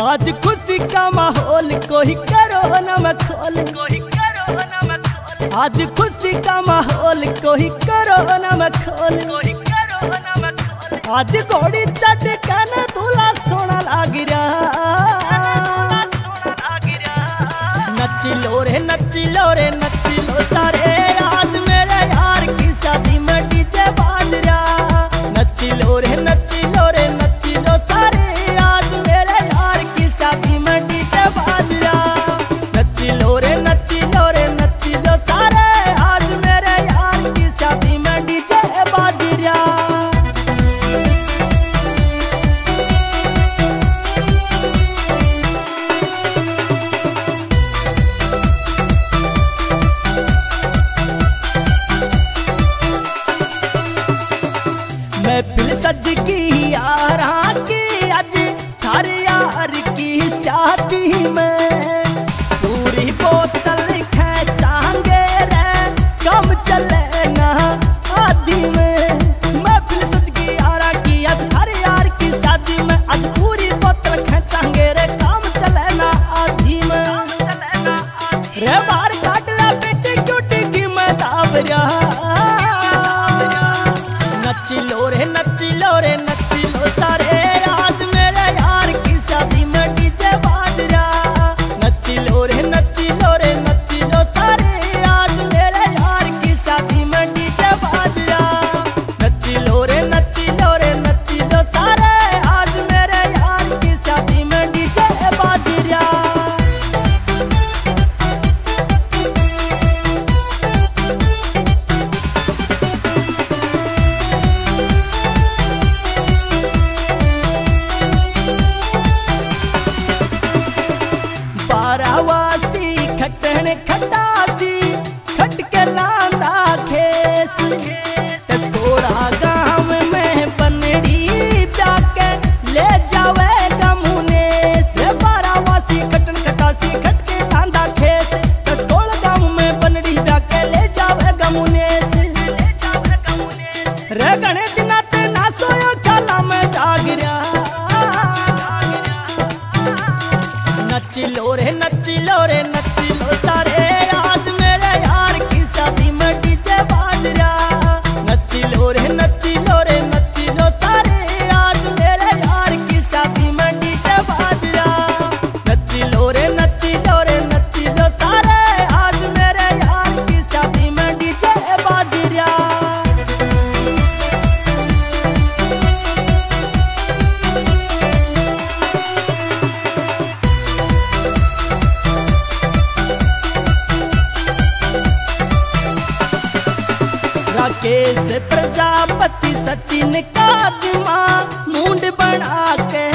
आज खुशी का माहौल, कोई करो न खोल। आज खुशी का माहौल, कोई करो न खोल। आज घोड़ी चट कन दूला सोना लागी रहा। नच लो रे मैं फिर सज की यार की अज थारे यार की शादी में। पूरी पोत धारावासी खटन खटा lorena केस प्रजापति सचिन का दिमाग मुंड बना के